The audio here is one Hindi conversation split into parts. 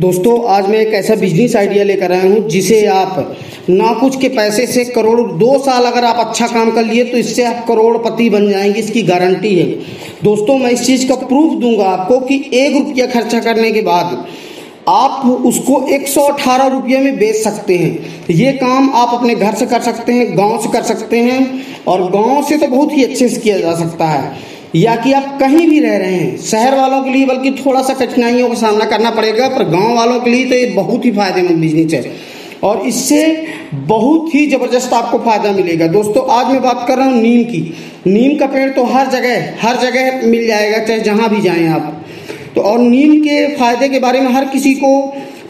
दोस्तों, आज मैं एक ऐसा बिज़नेस आइडिया लेकर आया हूँ, जिसे आप ना कुछ के पैसे से करोड़, दो साल अगर आप अच्छा काम कर लिए तो इससे आप करोड़पति बन जाएँगे, इसकी गारंटी है। दोस्तों, मैं इस चीज़ का प्रूफ दूँगा आपको कि एक रुपया खर्चा करने के बाद आप उसको एक सौ अठारह रुपये में बेच सकते हैं। ये काम आप अपने घर से कर सकते हैं, गाँव से कर सकते हैं, और गाँव से तो बहुत ही अच्छे से किया जा सकता है। या कि आप कहीं भी रह रहे हैं, शहर वालों के लिए बल्कि थोड़ा सा कठिनाइयों का सामना करना पड़ेगा, पर गाँव वालों के लिए तो ये बहुत ही फ़ायदेमंद बिज़नेस है। और इससे बहुत ही ज़बरदस्त आपको फ़ायदा मिलेगा। दोस्तों, आज मैं बात कर रहा हूँ नीम की। नीम का पेड़ तो हर जगह हर जगह मिल जाएगा, चाहे जहाँ भी जाएँ आप। तो और नीम के फ़ायदे के बारे में हर किसी को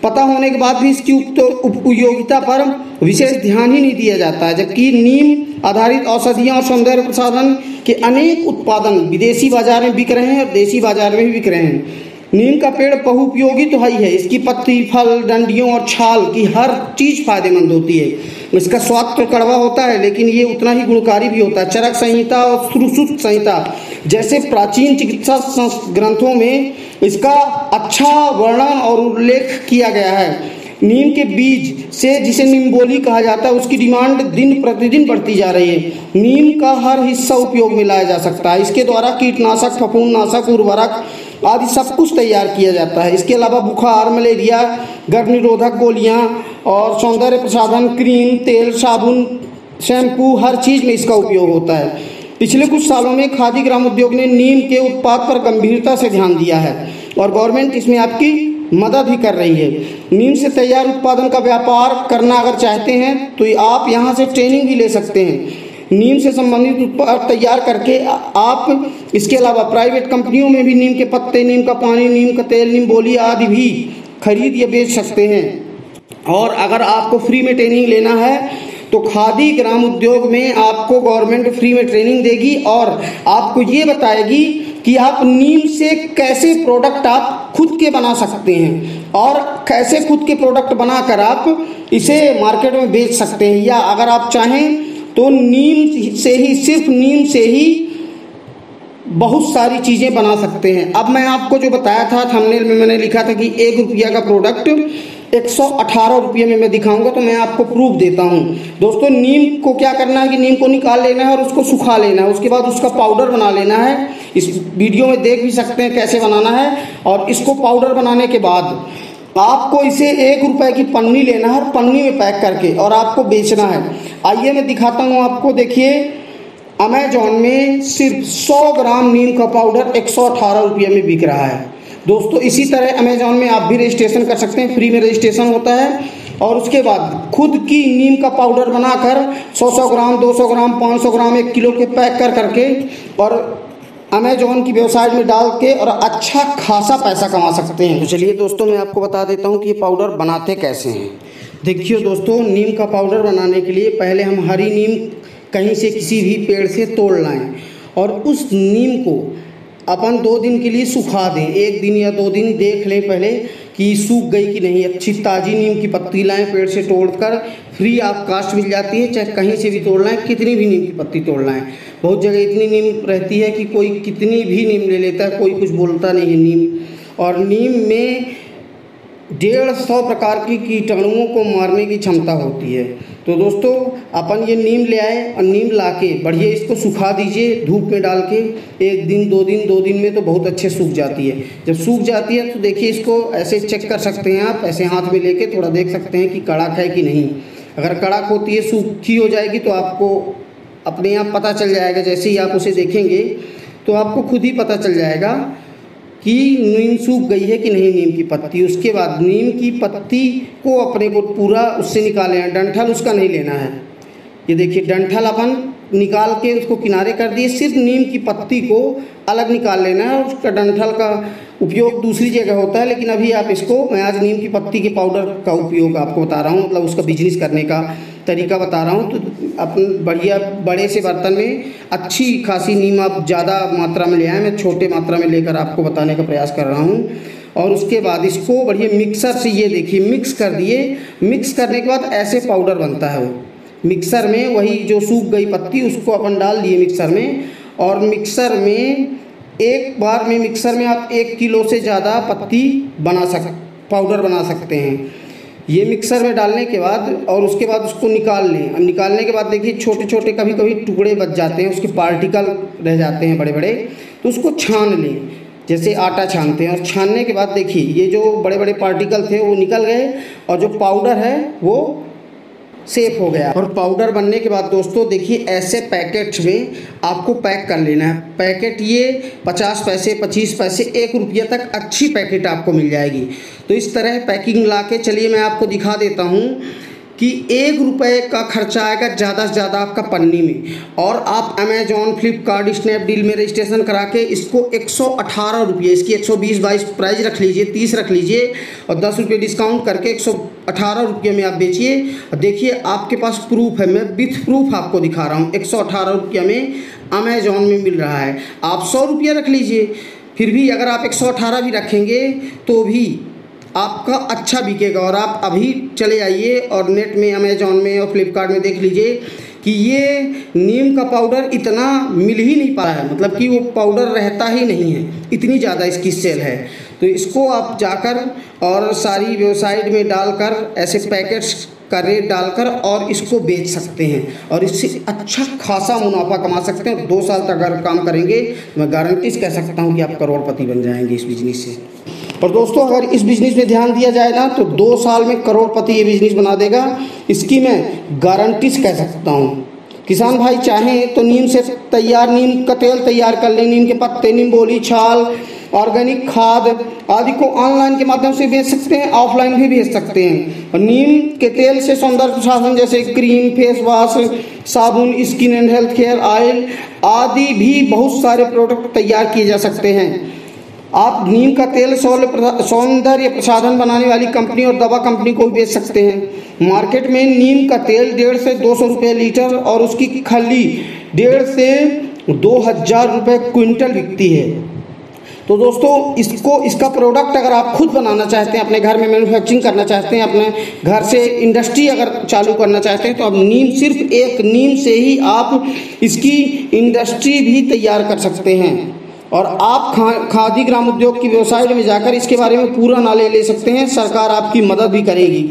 पता होने के बाद भी इसकी उपयोगिता पर विशेष ध्यान ही नहीं दिया जाता है, जबकि नीम आधारित औषधियाँ और सौंदर्य प्रसाधन के अनेक उत्पादन विदेशी बाज़ार में बिक रहे हैं और देशी बाज़ार में भी बिक रहे हैं। नीम का पेड़ बहुपयोगी तो है ही। है इसकी पत्ती, फल, डंडियों और छाल की हर चीज़ फ़ायदेमंद होती है। इसका स्वाद तो कड़वा होता है, लेकिन ये उतना ही गुणकारी भी होता है। चरक संहिता और सुश्रुत संहिता जैसे प्राचीन चिकित्सा ग्रंथों में इसका अच्छा वर्णन और उल्लेख किया गया है। नीम के बीज से जिसे निम्बोली कहा जाता है, उसकी डिमांड दिन प्रतिदिन बढ़ती जा रही है। नीम का हर हिस्सा उपयोग में लाया जा सकता है। इसके द्वारा कीटनाशक, फफूंदनाशक, उर्वरक आदि सब कुछ तैयार किया जाता है। इसके अलावा बुखार, मलेरिया, गर्भ निरोधक गोलियाँ और सौंदर्य प्रसाधन, क्रीम, तेल, साबुन, शैम्पू, हर चीज़ में इसका उपयोग होता है। पिछले कुछ सालों में खादी ग्राम उद्योग ने नीम के उत्पाद पर गंभीरता से ध्यान दिया है और गवर्नमेंट इसमें आपकी मदद भी कर रही है। नीम से तैयार उत्पादन का व्यापार करना अगर चाहते हैं तो आप यहाँ से ट्रेनिंग भी ले सकते हैं। नीम से संबंधित उत्पाद तैयार करके आप इसके अलावा प्राइवेट कंपनियों में भी नीम के पत्ते, नीम का पानी, नीम का तेल, नीम बोली आदि भी खरीद या बेच सकते हैं। और अगर आपको फ्री में ट्रेनिंग लेना है तो खादी ग्राम उद्योग में आपको गवर्नमेंट फ्री में ट्रेनिंग देगी और आपको ये बताएगी कि आप नीम से कैसे प्रोडक्ट आप खुद के बना सकते हैं और कैसे खुद के प्रोडक्ट बनाकर आप इसे मार्केट में बेच सकते हैं। या अगर आप चाहें तो नीम से ही, सिर्फ़ नीम से ही बहुत सारी चीज़ें बना सकते हैं। अब मैं आपको जो बताया था थंबनेल में मैंने लिखा था कि एक रुपया का प्रोडक्ट एक सौ अठारह रुपये में मैं दिखाऊँगा तो मैं आपको प्रूफ देता हूँ। दोस्तों, नीम को क्या करना है कि नीम को निकाल लेना है और उसको सुखा लेना है। उसके बाद उसका पाउडर बना लेना है। इस वीडियो में देख भी सकते हैं कैसे बनाना है। और इसको पाउडर बनाने के बाद आपको इसे एक रुपए की पन्नी लेना है पन्नी में पैक करके और आपको बेचना है। आइए मैं दिखाता हूँ आपको, देखिए। अमेजोन में सिर्फ़ 100 ग्राम नीम का पाउडर एक सौ में बिक रहा है। दोस्तों, इसी तरह अमेजोन में आप भी रजिस्ट्रेशन कर सकते हैं। फ्री में रजिस्ट्रेशन होता है। और उसके बाद खुद की नीम का पाउडर बनाकर 100-100 ग्राम 200 ग्राम 500 ग्राम, एक किलो के पैक कर करके और अमेजोन की वेबसाइट में डाल के और अच्छा खासा पैसा कमा सकते हैं। तो चलिए दोस्तों, मैं आपको बता देता हूँ कि ये पाउडर बनाते कैसे हैं। देखिए दोस्तों, नीम का पाउडर बनाने के लिए पहले हम हरी नीम कहीं से किसी भी पेड़ से तोड़ लाएँ और उस नीम को अपन दो दिन के लिए सुखा दें। एक दिन या दो दिन देख लें पहले कि सूख गई कि नहीं। अच्छी ताज़ी नीम की पत्ती लाएँ, पेड़ से तोड़कर फ्री आप कास्ट मिल जाती है, चाहे कहीं से भी तोड़ लाएँ, कितनी भी नीम की पत्ती तोड़ लाएँ। बहुत जगह इतनी नीम रहती है कि कोई कितनी भी नीम ले लेता है, कोई कुछ बोलता नहीं है नीम। और नीम में डेढ़ सौ प्रकार की कीटाणुओं को मारने की क्षमता होती है। तो दोस्तों, अपन ये नीम ले आए और नीम ला के बढ़िया इसको सुखा दीजिए धूप में डाल के। एक दिन, दो दिन दो दिन में तो बहुत अच्छे सूख जाती है। जब सूख जाती है तो देखिए इसको ऐसे चेक कर सकते हैं आप, ऐसे हाथ में लेके थोड़ा देख सकते हैं कि कड़ाक है कि नहीं। अगर कड़ाक होती है, सूखी हो जाएगी तो आपको अपने आप पता चल जाएगा, जैसे ही आप उसे देखेंगे तो आपको खुद ही पता चल जाएगा। कि नीम सूख गई है कि नहीं नीम की पत्ती? उसके बाद नीम की पत्ती को अपने को पूरा उससे निकाले हैं। डंठल उसका नहीं लेना है। ये देखिए, डंठल अपन निकाल के उसको किनारे कर दिए। सिर्फ़ नीम की पत्ती को अलग निकाल लेना है। उसका डंठल का उपयोग दूसरी जगह होता है, लेकिन अभी आप इसको, मैं आज नीम की पत्ती के पाउडर का उपयोग आपको बता रहा हूँ। मतलब उसका बिज़नेस करने का तरीका बता रहा हूँ। तो अपन बढ़िया बड़े से बर्तन में अच्छी खासी नीम आप ज़्यादा मात्रा में ले आए। मैं छोटे मात्रा में लेकर आपको बताने का प्रयास कर रहा हूँ। और उसके बाद इसको बढ़िया मिक्सर से ये देखिए, मिक्स कर दिए। मिक्स करने के बाद ऐसे पाउडर बनता है वो। मिक्सर में वही जो सूख गई पत्ती, उसको अपन डाल दिए मिक्सर में। और मिक्सर में एक बार में, मिक्सर में आप एक किलो से ज़्यादा पत्ती बना सक, पाउडर बना सकते हैं। ये मिक्सर में डालने के बाद और उसके बाद उसको निकाल लें। अब निकालने के बाद देखिए छोटे छोटे कभी कभी टुकड़े बच जाते हैं, उसके पार्टिकल रह जाते हैं बड़े बड़े तो उसको छान लें। जैसे आटा छानते हैं और छानने के बाद देखिए, ये जो बड़े बड़े पार्टिकल थे वो निकल गए और जो पाउडर है वो सेफ़ हो गया। और पाउडर बनने के बाद दोस्तों देखिए, ऐसे पैकेट में आपको पैक कर लेना है। पैकेट ये पचास पैसे, पच्चीस पैसे, एक रुपया तक अच्छी पैकेट आपको मिल जाएगी। तो इस तरह पैकिंग ला के चलिए, मैं आपको दिखा देता हूँ। कि एक रुपये का खर्चा आएगा ज़्यादा से ज़्यादा आपका पन्नी में। और आप अमेजोन फ्लिपकार्ट स्नैपडील में रजिस्ट्रेशन करा के इसको एक सौ अठारह रुपये, इसकी एक सौ बीस बाईस प्राइस रख लीजिए, तीस रख लीजिए और दस रुपये डिस्काउंट करके एक सौ अठारह रुपये में आप बेचिए। देखिए, आपके पास प्रूफ है, मैं विथ प्रूफ आपको दिखा रहा हूँ। एक सौ अठारह रुपये में अमेजोन में मिल रहा है। आप सौ रुपये रख लीजिए, फिर भी अगर आप एक सौ अठारह भी रखेंगे तो भी आपका अच्छा बिकेगा और आप अभी चले आइए और नेट में अमेजोन में और फ्लिपकार्ट में देख लीजिए कि ये नीम का पाउडर इतना मिल ही नहीं पा रहा है। मतलब कि वो पाउडर रहता ही नहीं है। इतनी ज़्यादा इसकी सेल है। तो इसको आप जाकर और सारी वेबसाइट में डालकर ऐसे पैकेट्स का रेट डालकर और इसको बेच सकते हैं। और इससे अच्छा खासा मुनाफा कमा सकते हैं। दो साल तक अगर काम करेंगे, मैं गारंटी कह सकता हूँ कि आप करोड़पति बन जाएँगे इस बिज़नेस से। और दोस्तों, अगर इस बिज़नेस में ध्यान दिया जाए ना तो दो साल में करोड़पति ये बिज़नेस बना देगा। इसकी मैं गारंटी कह सकता हूँ। किसान भाई चाहें तो नीम से तैयार, नीम का तेल तैयार कर लें, नीम के पत्ते, नीम बोली, छाल ऑर्गेनिक खाद आदि को ऑनलाइन के माध्यम से बेच सकते हैं, ऑफलाइन भी बेच सकते हैं। और नीम के तेल से सौंदर्य प्रसाधन जैसे क्रीम, फेस वॉश, साबुन, skin and health care, oil आदि भी बहुत सारे प्रोडक्ट तैयार किए जा सकते हैं। आप नीम का तेल सौंदर्य प्रसाधन बनाने वाली कंपनी और दवा कंपनी को भी बेच सकते हैं। मार्केट में नीम का तेल डेढ़ से दो सौ रुपये लीटर और उसकी खली डेढ़ से दो हज़ार रुपये क्विंटल बिकती है। तो दोस्तों, इसको, इसका प्रोडक्ट अगर आप खुद बनाना चाहते हैं, अपने घर में मैन्युफैक्चरिंग करना चाहते हैं, अपने घर से इंडस्ट्री अगर चालू करना चाहते हैं तो अब नीम सिर्फ़ एक नीम से ही आप इसकी इंडस्ट्री भी तैयार कर सकते हैं। और आप खा, खादी ग्राम उद्योग की वेबसाइट में जाकर इसके बारे में पूरा नॉलेज ले सकते हैं, सरकार आपकी मदद भी करेगी।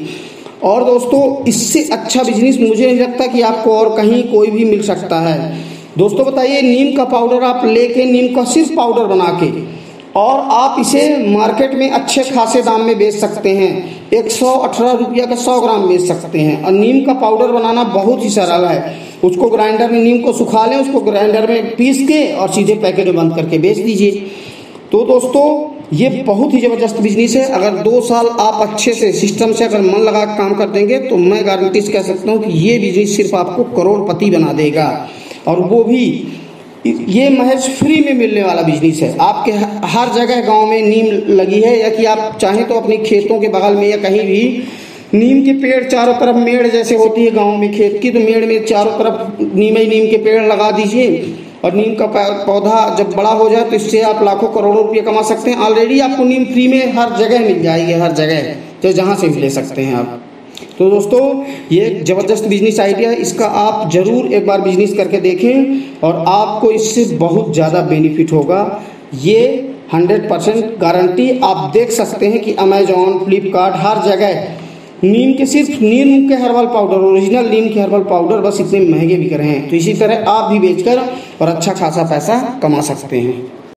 और दोस्तों, इससे अच्छा बिज़नेस मुझे नहीं लगता कि आपको और कहीं कोई भी मिल सकता है। दोस्तों, बताइए, नीम का पाउडर आप लेके, नीम का सिर्फ़ पाउडर बना के और आप इसे मार्केट में अच्छे खासे दाम में बेच सकते हैं। एक सौ अठारह रुपया का सौ ग्राम बेच सकते हैं। और नीम का पाउडर बनाना बहुत ही सरल है। उसको ग्राइंडर में नीम को सुखा लें, उसको ग्राइंडर में पीस के और सीधे पैकेट में बंद करके बेच दीजिए। तो दोस्तों, ये बहुत ही ज़बरदस्त बिज़नेस है। अगर दो साल आप अच्छे से सिस्टम से अगर मन लगा काम कर देंगे तो मैं गारंटी से कह सकता हूँ कि ये बिज़नेस सिर्फ़ आपको करोड़पति बना देगा। और वो भी ये महज फ्री में मिलने वाला बिज़नेस है। आपके हर जगह गाँव में नीम लगी है या कि आप चाहें तो अपने खेतों के बगल में या कहीं भी, नीम के पेड़ चारों तरफ़ मेड़ जैसे होती है गाँव में खेत की तो मेड़ में चारों तरफ़ नीम ही नीम के पेड़ लगा दीजिए और नीम का पौधा जब बड़ा हो जाए तो इससे आप लाखों करोड़ों रुपये कमा सकते हैं। ऑलरेडी आपको नीम फ्री में हर जगह मिल जाएगी, हर जगह तो जहाँ से भी ले सकते हैं आप। तो दोस्तों, ये ज़बरदस्त बिज़नेस आइडिया इसका आप ज़रूर एक बार बिज़नेस करके देखें और आपको इससे बहुत ज़्यादा बेनिफिट होगा। ये हंड्रेड परसेंट गारंटी आप देख सकते हैं कि अमेजोन फ्लिपकार्ट हर जगह नीम के सिर्फ़ नीम के हर्बल पाउडर ओरिजिनल नीम के हर्बल पाउडर बस इतने महँगे बिक रहे हैं। तो इसी तरह आप भी बेचकर और अच्छा खासा पैसा कमा सकते हैं।